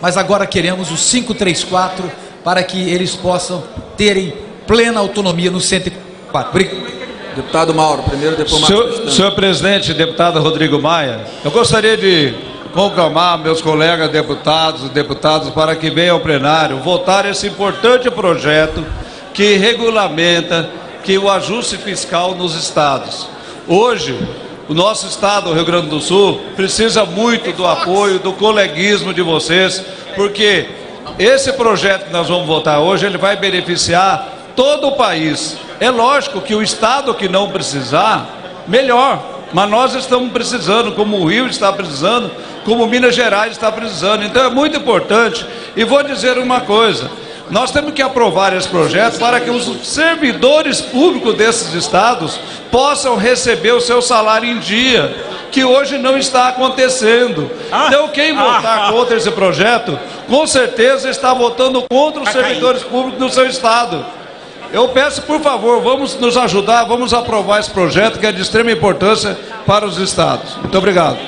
mas agora queremos o 534 para que eles possam terem plena autonomia no 104. Obrigado. Deputado Mauro, primeiro depois senhor, senhor presidente, deputado Rodrigo Maia, eu gostaria de conclamar meus colegas deputados e deputadas para que venham ao plenário votar esse importante projeto que regulamenta que o ajuste fiscal nos estados. Hoje, o nosso estado, o Rio Grande do Sul, precisa muito do apoio, do coleguismo de vocês, porque esse projeto que nós vamos votar hoje, ele vai beneficiar todo o país. É lógico que o estado que não precisar, melhor. Mas nós estamos precisando, como o Rio está precisando, como Minas Gerais está precisando. Então é muito importante. E vou dizer uma coisa: nós temos que aprovar esse projeto para que os servidores públicos desses estados possam receber o seu salário em dia, que hoje não está acontecendo. Ah. Então, quem votar ah. contra esse projeto, com certeza está votando contra os servidores públicos do seu estado. Eu peço, por favor, vamos nos ajudar, vamos aprovar esse projeto que é de extrema importância para os estados. Muito obrigado.